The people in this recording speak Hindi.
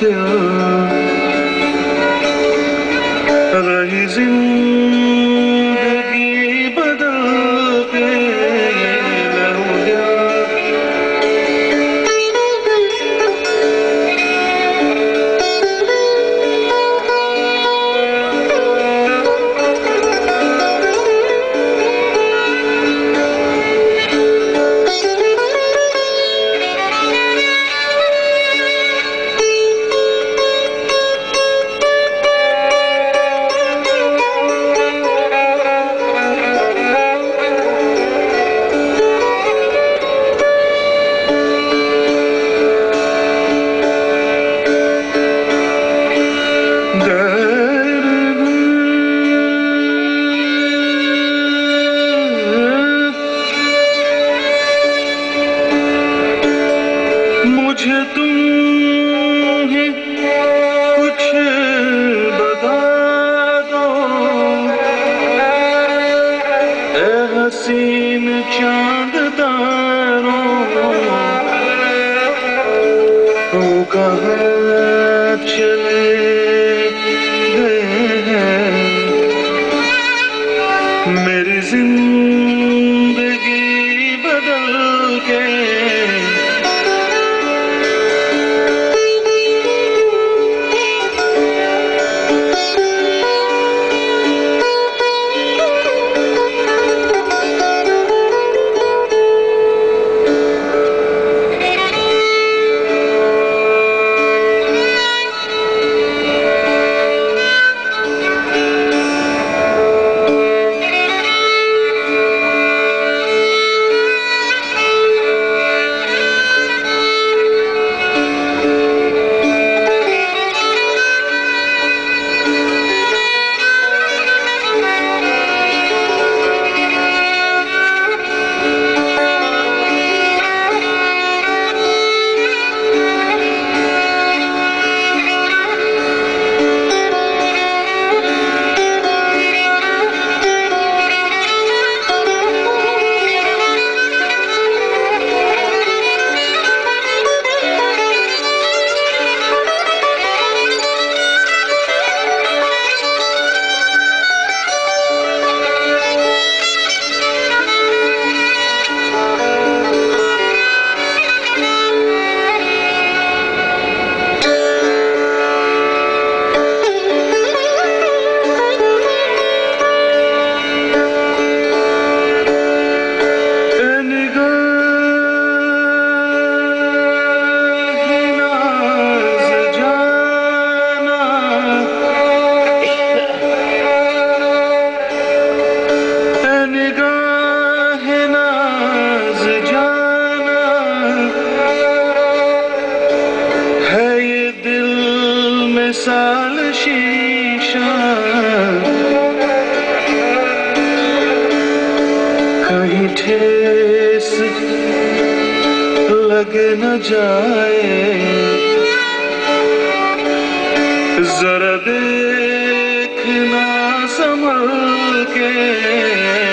still correction कहीं ठेस लग न जाए। जरा देखना संभल के।